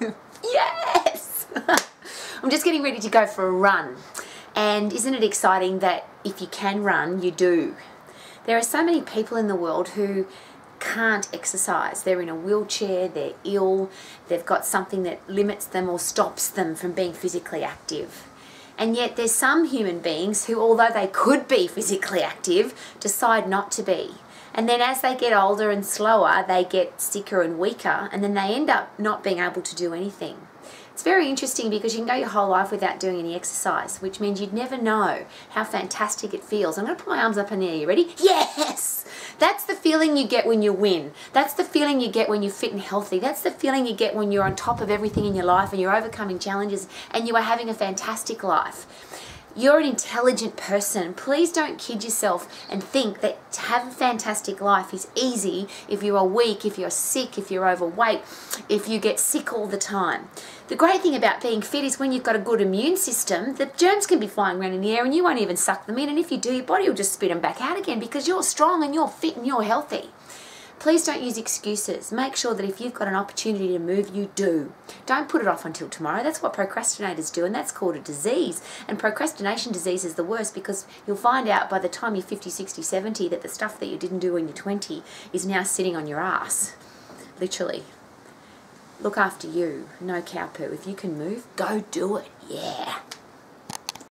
yes! I'm just getting ready to go for a run. And isn't it exciting that if you can run, you do? There are so many people in the world who can't exercise. They're in a wheelchair, they're ill, they've got something that limits them or stops them from being physically active. And yet there's some human beings who, although they could be physically active, decide not to be. And then as they get older and slower, they get sicker and weaker, and then they end up not being able to do anything. It's very interesting because you can go your whole life without doing any exercise, which means you'd never know how fantastic it feels. I'm going to put my arms up in the air. You ready? Yes! That's the feeling you get when you win. That's the feeling you get when you're fit and healthy. That's the feeling you get when you're on top of everything in your life and you're overcoming challenges and you are having a fantastic life. You're an intelligent person. Please don't kid yourself and think that have a fantastic life is easy if you are weak, if you're sick, if you're overweight, if you get sick all the time. The great thing about being fit is when you've got a good immune system, the germs can be flying around in the air and you won't even suck them in. And if you do, your body will just spit them back out again because you're strong and you're fit and you're healthy. Please don't use excuses. Make sure that if you've got an opportunity to move, you do. Don't put it off until tomorrow. That's what procrastinators do, and that's called a disease. And procrastination disease is the worst because you'll find out by the time you're 50, 60, 70 that the stuff that you didn't do when you're 20 is now sitting on your ass. Literally. Look after you. No cow poo. If you can move, go do it. Yeah.